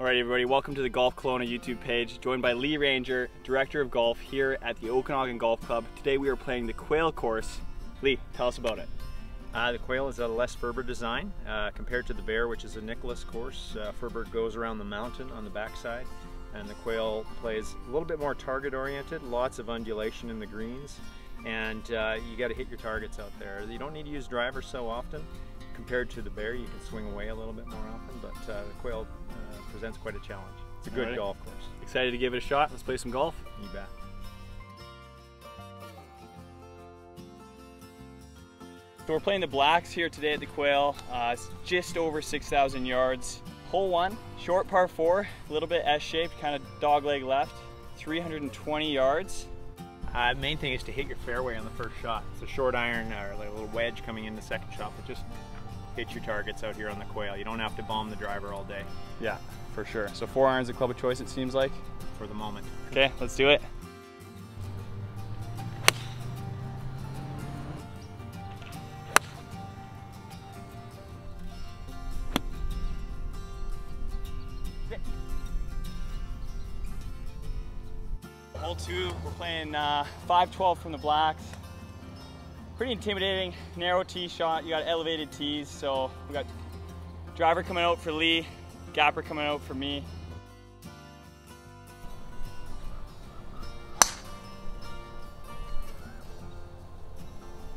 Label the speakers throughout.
Speaker 1: Alright everybody, welcome to the Golf Kelowna YouTube page, joined by Lee Ranger, Director of Golf here at the Okanagan Golf Club. Today we are playing the Quail course. Lee, tell us about it.
Speaker 2: Uh, the Quail is a Les Furber design uh, compared to the Bear, which is a Nicklaus course. Uh, Furber goes around the mountain on the backside, and the Quail plays a little bit more target oriented, lots of undulation in the greens, and uh, you got to hit your targets out there. You don't need to use driver so often. Compared to the Bear, you can swing away a little bit more often, but uh, the Quail uh, presents quite a challenge. It's a good golf course.
Speaker 1: Excited to give it a shot? Let's play some golf.
Speaker 2: You bet.
Speaker 1: So we're playing the Blacks here today at the Quail. Uh, it's just over 6,000 yards. Hole one, short par four, a little bit S-shaped, kind of dog leg left, 320 yards.
Speaker 2: Uh, main thing is to hit your fairway on the first shot. It's a short iron or like a little wedge coming in the second shot, but just hit your targets out here on the quail. You don't have to bomb the driver all day
Speaker 1: Yeah, for sure. So four irons a club of choice it seems like.
Speaker 2: for the moment.
Speaker 1: Okay, let's do it. Hole two, we're playing uh, 512 from the blacks. Pretty intimidating, narrow tee shot. You got elevated tees, so we got driver coming out for Lee, gapper coming out for me.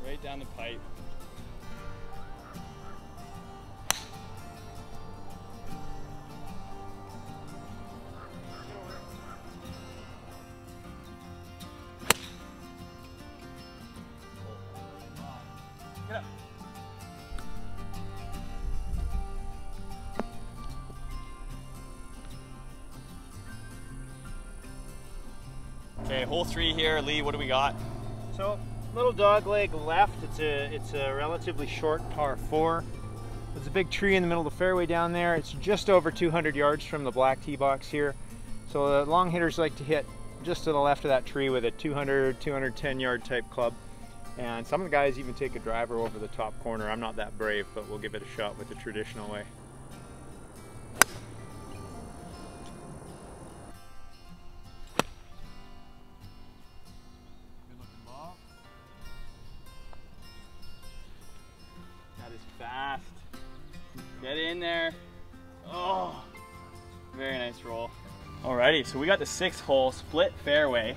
Speaker 1: right down the pipe. Okay, hole three here. Lee, what do we got?
Speaker 3: So, little dog leg left. It's a it's a relatively short par four. There's a big tree in the middle of the fairway down there. It's just over 200 yards from the black tee box here. So the long hitters like to hit just to the left of that tree with a 200, 210 yard type club. And some of the guys even take a driver over the top corner. I'm not that brave, but we'll give it a shot with the traditional way.
Speaker 1: Fast. Get in there. Oh, very nice roll. Alrighty, so we got the sixth hole, split fairway.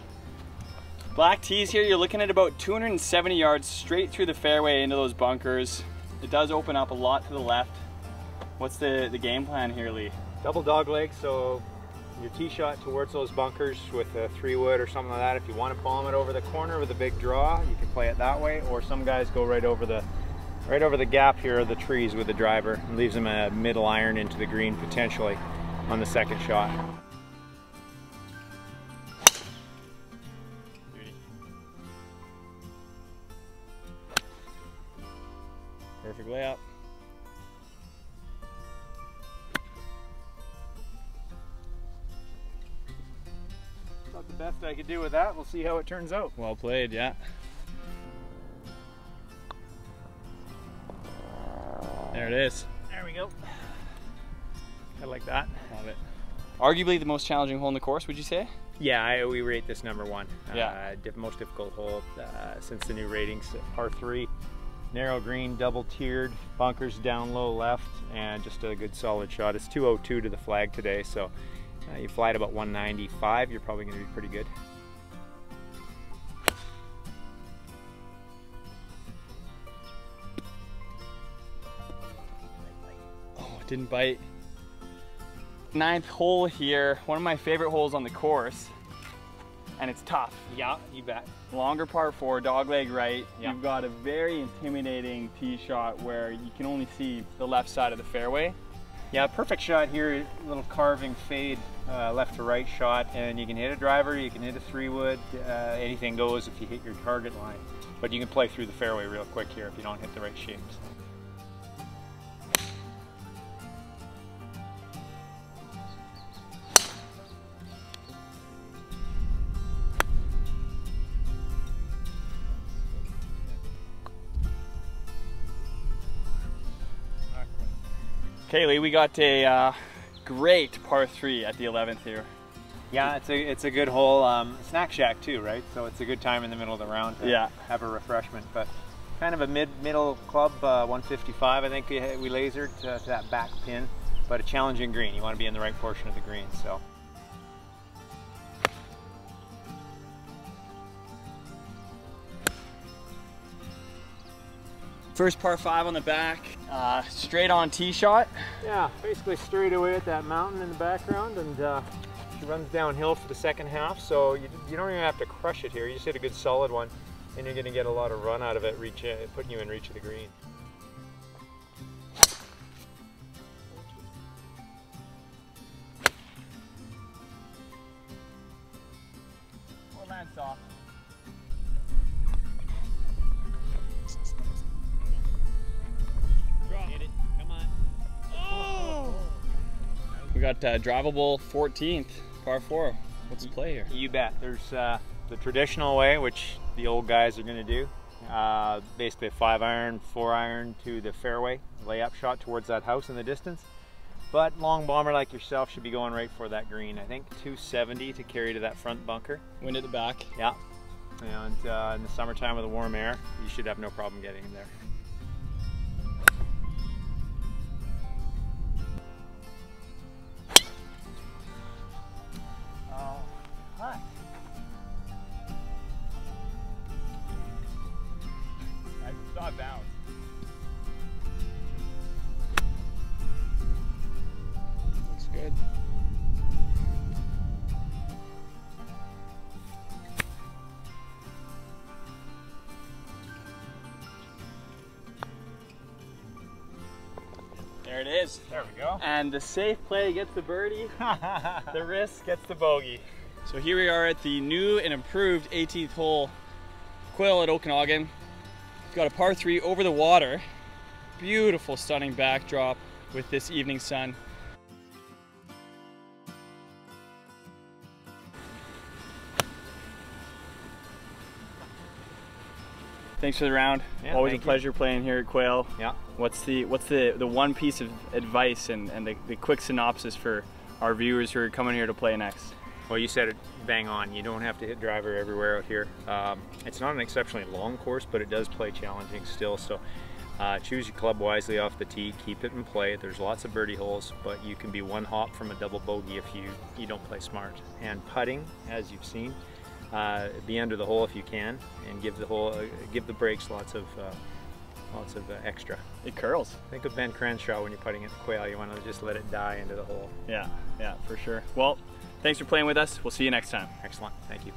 Speaker 1: Black tees here, you're looking at about 270 yards straight through the fairway into those bunkers. It does open up a lot to the left. What's the, the game plan here, Lee?
Speaker 3: Double dog leg, so your tee shot towards those bunkers with a three wood or something like that. If you want to bomb it over the corner with a big draw, you can play it that way. Or some guys go right over the right over the gap here are the trees with the driver and leaves him a middle iron into the green potentially on the second shot.
Speaker 1: Perfect layout.
Speaker 3: Not the best I could do with that. We'll see how it turns out.
Speaker 1: Well played, yeah. There it is.
Speaker 3: There we go. I like that.
Speaker 1: Love it. Arguably the most challenging hole in the course, would you say?
Speaker 3: Yeah, I, we rate this number one.
Speaker 1: Yeah.
Speaker 3: Uh, diff- most difficult hole uh, since the new ratings. Par three, narrow green, double tiered, bunkers down low left, and just a good solid shot. It's 202 to the flag today, so uh, you fly at about 195, you're probably going to be pretty good.
Speaker 1: Didn't bite. Ninth hole here, one of my favorite holes on the course. And it's tough.
Speaker 3: Yeah, you bet.
Speaker 1: Longer par four, dog leg right.
Speaker 3: Yeah.
Speaker 1: You've got a very intimidating tee shot where you can only see the left side of the fairway.
Speaker 3: Yeah, perfect shot here. Little carving fade, uh, left to right shot, and you can hit a driver, you can hit a three wood. Uh, anything goes if you hit your target line. But you can play through the fairway real quick here if you don't hit the right shapes.
Speaker 1: Okay, Lee, we got a uh, great par three at the 11th here.
Speaker 3: Yeah, it's a it's a good hole. Um, snack shack too, right? So it's a good time in the middle of the round to
Speaker 1: Yeah.
Speaker 3: have a refreshment. But kind of a mid middle club, uh, 155. I think we, we lasered to, to that back pin, but a challenging green. You want to be in the right portion of the green. So
Speaker 1: First par five on the back, uh, straight on tee shot.
Speaker 3: yeah, basically straight away at that mountain in the background, and uh, she runs downhill for the second half. So you, you don't even have to crush it here. You just hit a good solid one, and you're going to get a lot of run out of it, reach, uh, putting you in reach of the green.
Speaker 1: Got uh, drivable 14th, par four. What's the play here?
Speaker 3: You bet. There's uh, the traditional way, which the old guys are going to do. Uh, basically, a five iron, four iron to the fairway, layup shot towards that house in the distance. But long bomber like yourself should be going right for that green. I think 270 to carry to that front bunker.
Speaker 1: Wind at the back.
Speaker 3: Yeah. And uh, in the summertime with the warm air, you should have no problem getting in there.
Speaker 1: Oh, hi. I saw it There it is.
Speaker 3: There we go.
Speaker 1: And the safe play gets the birdie.
Speaker 3: the risk gets the bogey.
Speaker 1: So here we are at the new and improved 18th hole Quail at Okanagan. Got a par three over the water. Beautiful, stunning backdrop with this evening sun. Thanks for the round.
Speaker 3: Yeah,
Speaker 1: Always a
Speaker 3: thank you.
Speaker 1: pleasure playing here at Quail.
Speaker 3: Yeah.
Speaker 1: What's the what's the, the one piece of advice and, and the, the quick synopsis for our viewers who are coming here to play next?
Speaker 3: Well, you said it bang on. You don't have to hit driver everywhere out here. Um, it's not an exceptionally long course, but it does play challenging still. So uh, choose your club wisely off the tee. Keep it in play. There's lots of birdie holes, but you can be one hop from a double bogey if you, you don't play smart. And putting, as you've seen, uh, be under the hole if you can, and give the hole, uh, give the breaks lots of uh, lots of uh, extra.
Speaker 1: It curls.
Speaker 3: Think of Ben Crenshaw when you're putting at the quail. You want to just let it die into the hole.
Speaker 1: Yeah, yeah, for sure. Well, thanks for playing with us. We'll see you next time.
Speaker 3: Excellent. Thank you.